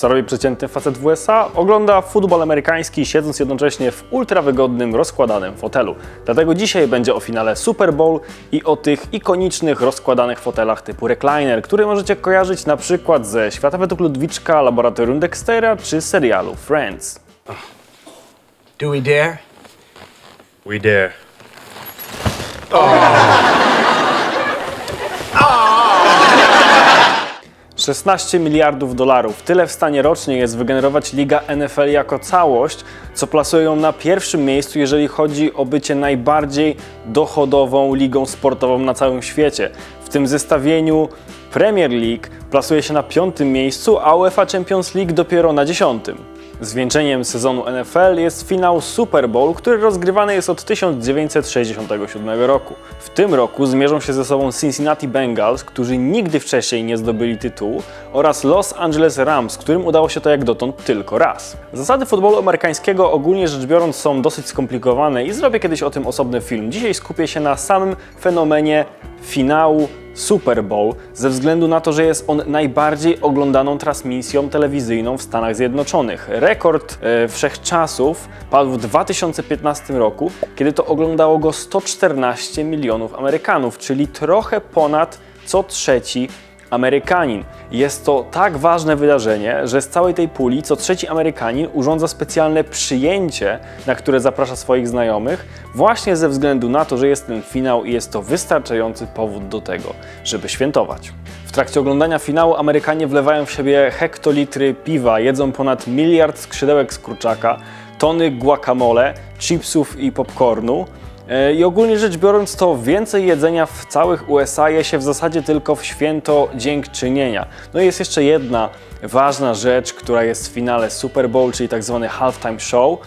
Co robi przeciętny facet w USA? Ogląda futbol amerykański, siedząc jednocześnie w ultrawygodnym, rozkładanym fotelu. Dlatego dzisiaj będzie o finale Super Bowl i o tych ikonicznych, rozkładanych fotelach typu recliner, które możecie kojarzyć na przykład ze Świata według Ludwiczka, Laboratorium Dextera czy serialu Friends. Do we dare? We dare. 16 miliardów dolarów. Tyle w stanie rocznie jest wygenerować liga NFL jako całość, co plasuje ją na pierwszym miejscu, jeżeli chodzi o bycie najbardziej dochodową ligą sportową na całym świecie. W tym zestawieniu Premier League plasuje się na piątym miejscu, a UEFA Champions League dopiero na dziesiątym. Zwieńczeniem sezonu NFL jest finał Super Bowl, który rozgrywany jest od 1967 roku. W tym roku zmierzą się ze sobą Cincinnati Bengals, którzy nigdy wcześniej nie zdobyli tytułu, oraz Los Angeles Rams, którym udało się to jak dotąd tylko raz. Zasady futbolu amerykańskiego ogólnie rzecz biorąc są dosyć skomplikowane i zrobię kiedyś o tym osobny film. Dzisiaj skupię się na samym fenomenie finału Super Bowl ze względu na to, że jest on najbardziej oglądaną transmisją telewizyjną w Stanach Zjednoczonych. Rekord e, wszechczasów padł w 2015 roku, kiedy to oglądało go 114 milionów Amerykanów, czyli trochę ponad co trzeci Amerykanin. Jest to tak ważne wydarzenie, że z całej tej puli co trzeci Amerykanin urządza specjalne przyjęcie, na które zaprasza swoich znajomych, właśnie ze względu na to, że jest ten finał i jest to wystarczający powód do tego, żeby świętować. W trakcie oglądania finału Amerykanie wlewają w siebie hektolitry piwa, jedzą ponad miliard skrzydełek z kurczaka, tony guacamole, chipsów i popcornu. E, I ogólnie rzecz biorąc, to więcej jedzenia w całych USA je się w zasadzie tylko w święto dziękczynienia. No i jest jeszcze jedna ważna rzecz, która jest w finale Super Bowl, czyli tak zwany halftime show.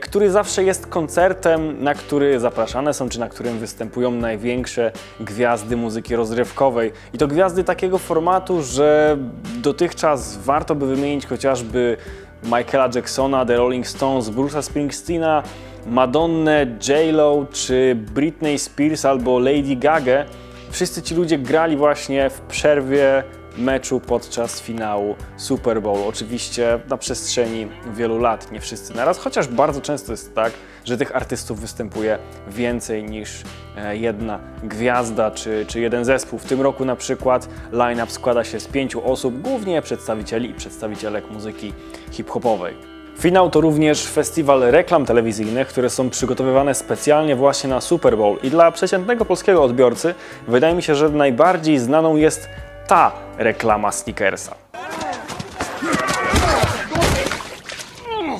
Który zawsze jest koncertem, na który zapraszane są, czy na którym występują największe gwiazdy muzyki rozrywkowej. I to gwiazdy takiego formatu, że dotychczas warto by wymienić chociażby Michaela Jacksona, The Rolling Stones, Bruce'a Springsteena, Madonnę, J-Lo czy Britney Spears albo Lady Gaga. Wszyscy ci ludzie grali właśnie w przerwie meczu podczas finału Super Bowl. Oczywiście na przestrzeni wielu lat, nie wszyscy naraz, chociaż bardzo często jest tak, że tych artystów występuje więcej niż e, jedna gwiazda czy, czy jeden zespół. W tym roku na przykład line-up składa się z pięciu osób, głównie przedstawicieli i przedstawicielek muzyki hip-hopowej. Finał to również festiwal reklam telewizyjnych, które są przygotowywane specjalnie właśnie na Super Bowl i dla przeciętnego polskiego odbiorcy wydaje mi się, że najbardziej znaną jest ta reklama Snickersa.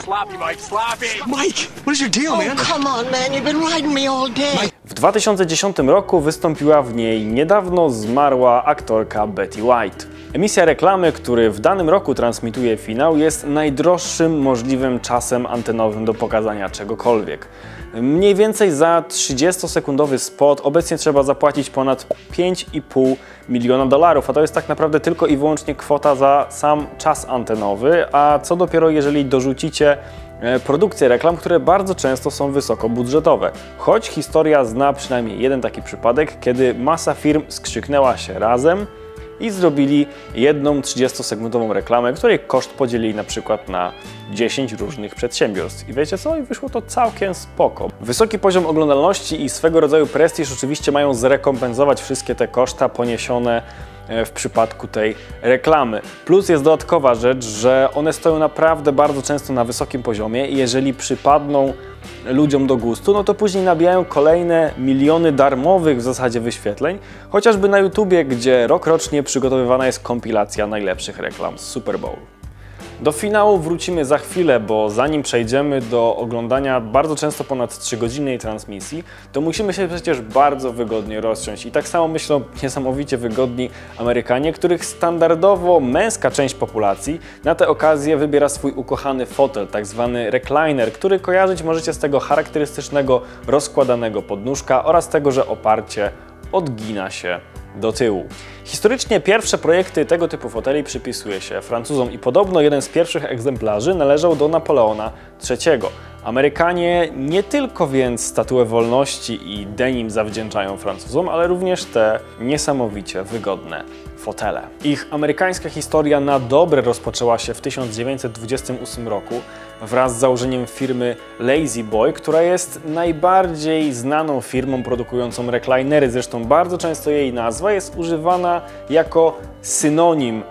Sloppy, Mike, sloppy. Mike, what is your deal, man? Come on, man. You've been riding me all day. W 2010 roku wystąpiła w niej niedawno zmarła aktorka Betty White. Emisja reklamy, który w danym roku transmituje finał, jest najdroższym możliwym czasem antenowym do pokazania czegokolwiek. Mniej więcej za 30-sekundowy spot obecnie trzeba zapłacić ponad 5,5 miliona dolarów, a to jest tak naprawdę tylko i wyłącznie kwota za sam czas antenowy, a co dopiero jeżeli dorzucicie e, produkcje reklam, które bardzo często są wysokobudżetowe. Choć historia zna przynajmniej jeden taki przypadek, kiedy masa firm skrzyknęła się razem i zrobili jedną 30-segundową reklamę, której koszt podzielili na przykład na 10 różnych przedsiębiorstw. I wiecie co? I wyszło to całkiem spoko. Wysoki poziom oglądalności i swego rodzaju prestiż oczywiście mają zrekompensować wszystkie te koszta poniesione e, w przypadku tej reklamy. Plus jest dodatkowa rzecz, że one stoją naprawdę bardzo często na wysokim poziomie i jeżeli przypadną ludziom do gustu, no to później nabijają kolejne miliony darmowych w zasadzie wyświetleń, chociażby na YouTubie, gdzie rokrocznie przygotowywana jest kompilacja najlepszych reklam z Super Bowl. Do finału wrócimy za chwilę, bo zanim przejdziemy do oglądania bardzo często ponad 3-godzinnej transmisji, to musimy się przecież bardzo wygodnie rozsiąść. I tak samo myślą niesamowicie wygodni Amerykanie, których standardowo męska część populacji na tę okazję wybiera swój ukochany fotel, tak zwany recliner, który kojarzyć możecie z tego charakterystycznego rozkładanego podnóżka oraz tego, że oparcie odgina się do tyłu. Historycznie pierwsze projekty tego typu foteli przypisuje się Francuzom i podobno jeden z pierwszych egzemplarzy należał do Napoleona III, Amerykanie nie tylko więc statuę wolności i denim zawdzięczają Francuzom, ale również te niesamowicie wygodne fotele. Ich amerykańska historia na dobre rozpoczęła się w 1928 roku wraz z założeniem firmy Lazy Boy, która jest najbardziej znaną firmą produkującą reclinery. Zresztą bardzo często jej nazwa jest używana jako synonim,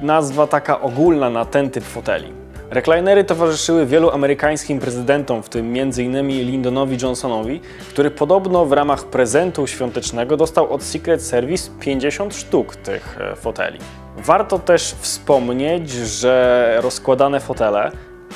nazwa taka ogólna na ten typ foteli. Reclinery towarzyszyły wielu amerykańskim prezydentom, w tym m.in. Lyndonowi Johnsonowi, który podobno w ramach prezentu świątecznego dostał od Secret Service 50 sztuk tych e, foteli. Warto też wspomnieć, że rozkładane fotele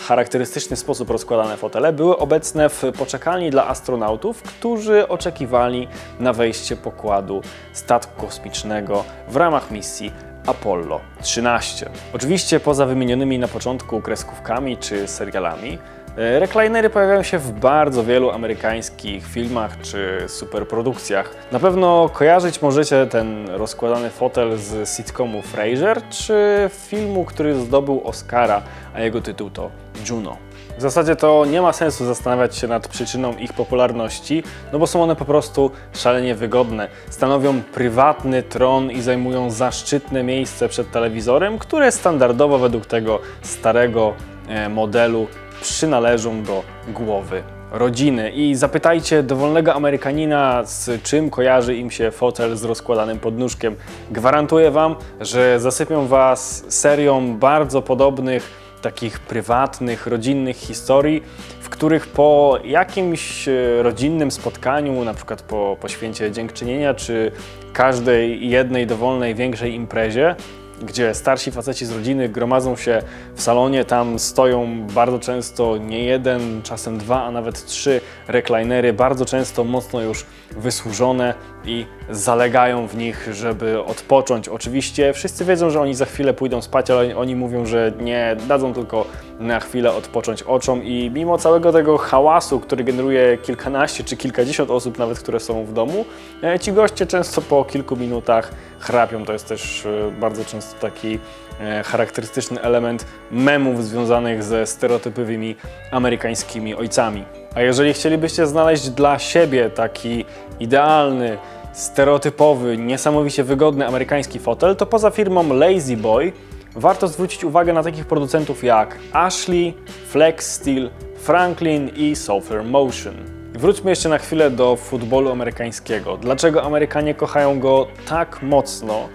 charakterystyczny sposób rozkładane fotele były obecne w poczekalni dla astronautów, którzy oczekiwali na wejście pokładu statku kosmicznego w ramach misji Apollo 13. Oczywiście poza wymienionymi na początku kreskówkami czy serialami, e, Reclinery pojawiają się w bardzo wielu amerykańskich filmach czy superprodukcjach. Na pewno kojarzyć możecie ten rozkładany fotel z sitcomu Frasier czy filmu, który zdobył Oscara, a jego tytuł to Juno. W zasadzie to nie ma sensu zastanawiać się nad przyczyną ich popularności, no bo są one po prostu szalenie wygodne. Stanowią prywatny tron i zajmują zaszczytne miejsce przed telewizorem, które standardowo według tego starego e, modelu przynależą do głowy rodziny. I zapytajcie dowolnego Amerykanina, z czym kojarzy im się fotel z rozkładanym podnóżkiem. Gwarantuję Wam, że zasypią Was serią bardzo podobnych takich prywatnych, rodzinnych historii, w których po jakimś e, rodzinnym spotkaniu, na przykład po, po święcie dziękczynienia, czy każdej jednej dowolnej większej imprezie, gdzie starsi faceci z rodziny gromadzą się w salonie, tam stoją bardzo często nie jeden, czasem dwa, a nawet trzy reclinery, bardzo często mocno już wysłużone i zalegają w nich, żeby odpocząć. Oczywiście wszyscy wiedzą, że oni za chwilę pójdą spać, ale oni mówią, że nie, dadzą tylko na chwilę odpocząć oczom i mimo całego tego hałasu, który generuje kilkanaście czy kilkadziesiąt osób nawet, które są w domu, e, ci goście często po kilku minutach chrapią. To jest też e, bardzo często taki e, charakterystyczny element memów związanych ze stereotypowymi amerykańskimi ojcami. A jeżeli chcielibyście znaleźć dla siebie taki idealny, stereotypowy, niesamowicie wygodny amerykański fotel, to poza firmą Lazy Boy warto zwrócić uwagę na takich producentów jak Ashley, Flex Steel, Franklin i Software Motion. Wróćmy jeszcze na chwilę do futbolu amerykańskiego. Dlaczego Amerykanie kochają go tak mocno?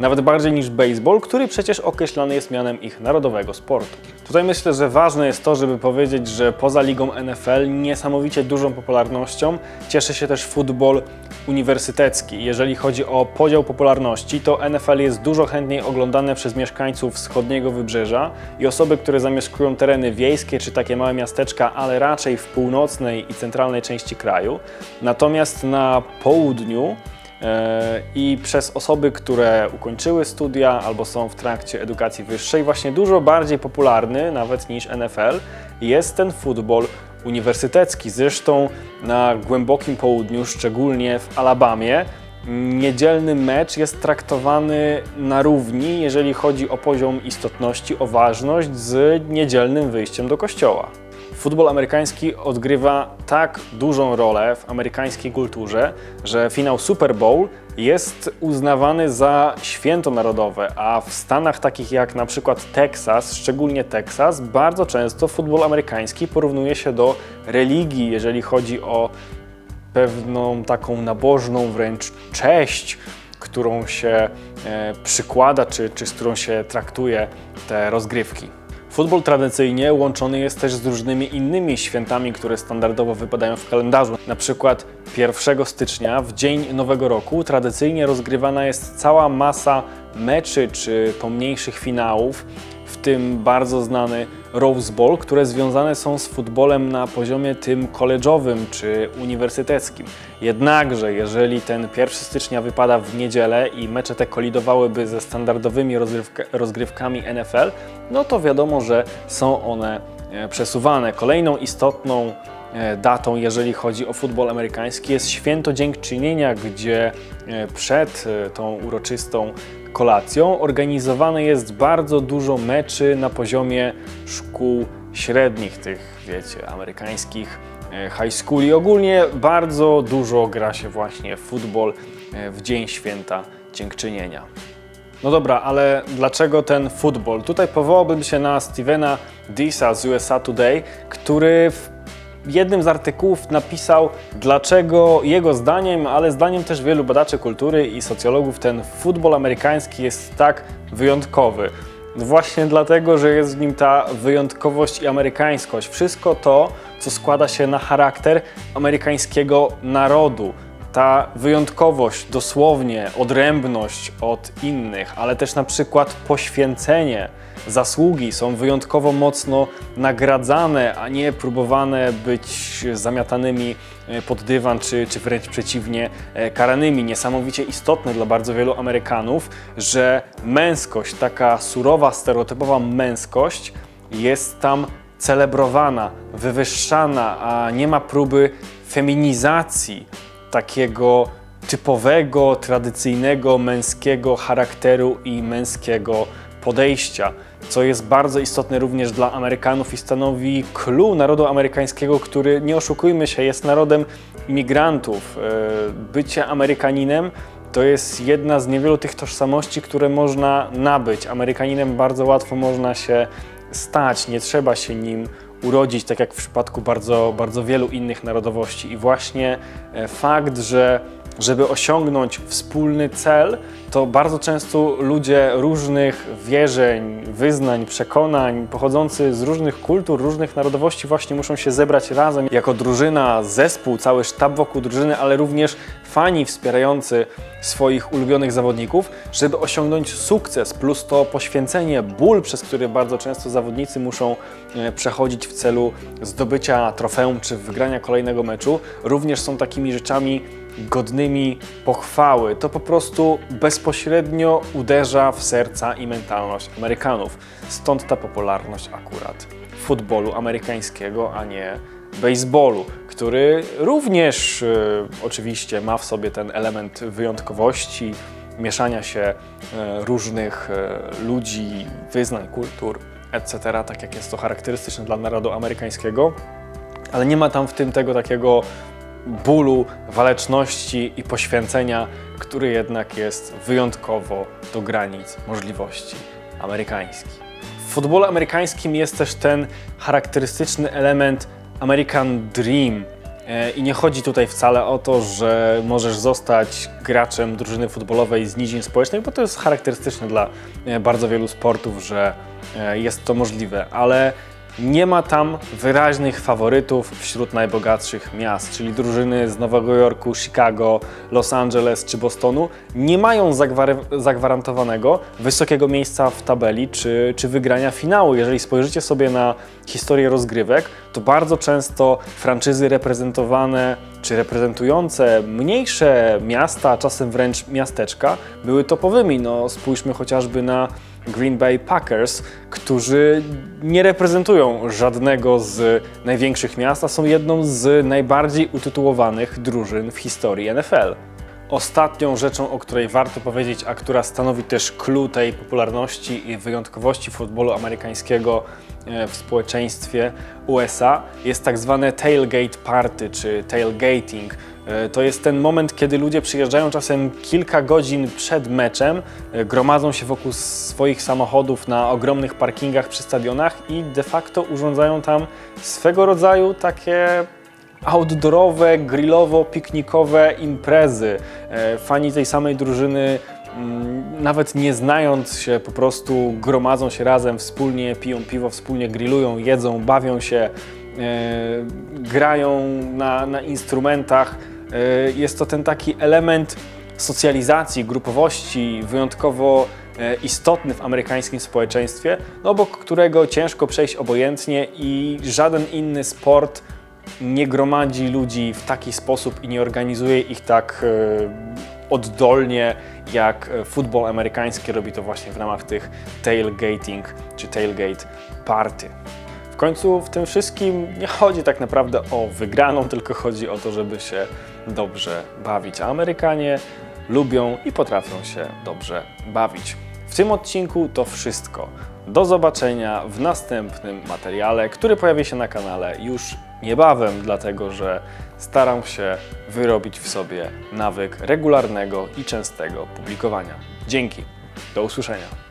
Nawet bardziej niż baseball, który przecież określany jest mianem ich narodowego sportu. Tutaj myślę, że ważne jest to, żeby powiedzieć, że poza ligą NFL niesamowicie dużą popularnością cieszy się też futbol uniwersytecki. Jeżeli chodzi o podział popularności, to NFL jest dużo chętniej oglądane przez mieszkańców wschodniego wybrzeża i osoby, które zamieszkują tereny wiejskie czy takie małe miasteczka, ale raczej w północnej i centralnej części kraju. Natomiast na południu i przez osoby, które ukończyły studia albo są w trakcie edukacji wyższej, właśnie dużo bardziej popularny nawet niż NFL jest ten futbol uniwersytecki. Zresztą na głębokim południu, szczególnie w Alabamie, niedzielny mecz jest traktowany na równi, jeżeli chodzi o poziom istotności, o ważność z niedzielnym wyjściem do kościoła futbol amerykański odgrywa tak dużą rolę w amerykańskiej kulturze, że finał Super Bowl jest uznawany za święto narodowe, a w stanach takich jak na przykład Teksas, szczególnie Teksas, bardzo często futbol amerykański porównuje się do religii, jeżeli chodzi o pewną taką nabożną wręcz cześć, którą się e, przykłada, czy, czy z którą się traktuje te rozgrywki. Futbol tradycyjnie łączony jest też z różnymi innymi świętami, które standardowo wypadają w kalendarzu. Na przykład 1 stycznia, w dzień Nowego Roku, tradycyjnie rozgrywana jest cała masa meczy czy pomniejszych finałów, tym bardzo znany Rose Bowl, które związane są z futbolem na poziomie tym college'owym czy uniwersyteckim. Jednakże, jeżeli ten 1 stycznia wypada w niedzielę i mecze te kolidowałyby ze standardowymi rozgrywka rozgrywkami NFL, no to wiadomo, że są one e, przesuwane. Kolejną istotną e, datą, jeżeli chodzi o futbol amerykański, jest święto dziękczynienia, gdzie e, przed tą uroczystą kolacją organizowane jest bardzo dużo meczy na poziomie szkół średnich, tych, wiecie, amerykańskich e, high schooli. Ogólnie bardzo dużo gra się właśnie w futbol e, w Dzień Święta Dziękczynienia. No dobra, ale dlaczego ten futbol? Tutaj powołałbym się na Stevena Disa z USA Today, który w jednym z artykułów napisał, dlaczego jego zdaniem, ale zdaniem też wielu badaczy kultury i socjologów, ten futbol amerykański jest tak wyjątkowy. Właśnie dlatego, że jest w nim ta wyjątkowość i amerykańskość. Wszystko to, co składa się na charakter amerykańskiego narodu. Ta wyjątkowość, dosłownie odrębność od innych, ale też na przykład poświęcenie, zasługi są wyjątkowo mocno nagradzane, a nie próbowane być zamiatanymi e, pod dywan, czy, czy wręcz przeciwnie, e, karanymi. Niesamowicie istotne dla bardzo wielu Amerykanów, że męskość, taka surowa, stereotypowa męskość jest tam celebrowana, wywyższana, a nie ma próby feminizacji takiego typowego, tradycyjnego męskiego charakteru i męskiego podejścia, co jest bardzo istotne również dla Amerykanów i stanowi clue narodu amerykańskiego, który, nie oszukujmy się, jest narodem imigrantów. E, bycie Amerykaninem to jest jedna z niewielu tych tożsamości, które można nabyć. Amerykaninem bardzo łatwo można się stać, nie trzeba się nim urodzić, tak jak w przypadku bardzo, bardzo wielu innych narodowości. I właśnie e, fakt, że żeby osiągnąć wspólny cel, to bardzo często ludzie różnych wierzeń, wyznań, przekonań, pochodzący z różnych kultur, różnych narodowości, właśnie muszą się zebrać razem jako drużyna, zespół, cały sztab wokół drużyny, ale również fani wspierający swoich ulubionych zawodników, żeby osiągnąć sukces, plus to poświęcenie, ból, przez który bardzo często zawodnicy muszą e, przechodzić w celu zdobycia trofeum czy wygrania kolejnego meczu, również są takimi rzeczami, godnymi pochwały. To po prostu bezpośrednio uderza w serca i mentalność Amerykanów. Stąd ta popularność akurat futbolu amerykańskiego, a nie baseballu, który również y, oczywiście ma w sobie ten element wyjątkowości, mieszania się y, różnych y, ludzi, wyznań, kultur, etc., tak jak jest to charakterystyczne dla narodu amerykańskiego, ale nie ma tam w tym tego takiego bólu, waleczności i poświęcenia, który jednak jest wyjątkowo do granic możliwości amerykańskich. W futbolu amerykańskim jest też ten charakterystyczny element American Dream. E, I nie chodzi tutaj wcale o to, że możesz zostać graczem drużyny futbolowej z nizin społecznych, bo to jest charakterystyczne dla e, bardzo wielu sportów, że e, jest to możliwe, ale nie ma tam wyraźnych faworytów wśród najbogatszych miast, czyli drużyny z Nowego Jorku, Chicago, Los Angeles czy Bostonu nie mają zagwarantowanego wysokiego miejsca w tabeli czy, czy wygrania finału. Jeżeli spojrzycie sobie na historię rozgrywek, to bardzo często franczyzy reprezentowane czy reprezentujące mniejsze miasta, czasem wręcz miasteczka, były topowymi. No, spójrzmy chociażby na Green Bay Packers, którzy nie reprezentują żadnego z największych miast, a są jedną z najbardziej utytułowanych drużyn w historii NFL. Ostatnią rzeczą, o której warto powiedzieć, a która stanowi też clue tej popularności i wyjątkowości futbolu amerykańskiego e, w społeczeństwie USA, jest tak zwane tailgate party czy tailgating to jest ten moment, kiedy ludzie przyjeżdżają czasem kilka godzin przed meczem, e, gromadzą się wokół swoich samochodów na ogromnych parkingach przy stadionach i de facto urządzają tam swego rodzaju takie outdoorowe, grillowo-piknikowe imprezy. E, fani tej samej drużyny mm, nawet nie znając się, po prostu gromadzą się razem, wspólnie piją piwo, wspólnie grillują, jedzą, bawią się, grają na, na instrumentach. E, jest to ten taki element socjalizacji, grupowości wyjątkowo e, istotny w amerykańskim społeczeństwie, no obok którego ciężko przejść obojętnie i żaden inny sport nie gromadzi ludzi w taki sposób i nie organizuje ich tak e, oddolnie jak futbol amerykański robi to właśnie w ramach tych tailgating czy tailgate party. W końcu w tym wszystkim nie chodzi tak naprawdę o wygraną, tylko chodzi o to, żeby się dobrze bawić. A Amerykanie lubią i potrafią się dobrze bawić. W tym odcinku to wszystko. Do zobaczenia w następnym materiale, który pojawi się na kanale już niebawem, dlatego że staram się wyrobić w sobie nawyk regularnego i częstego publikowania. Dzięki, do usłyszenia.